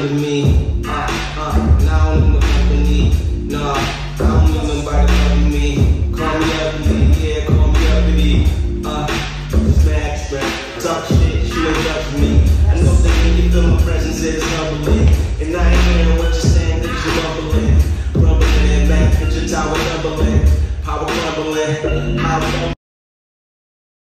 Uh, uh. now I don't need company. Nah, I don't need nobody loving me. Call me ugly, yeah, call me up, baby. Uh, it's Max, man. Talk shit, she don't judge me. I know that when you feel my presence, it's humbling. And I ain't hearing what you're saying, cause you're rumbling. Rumbling, Max, picture tower doubling. Power crumbling. Power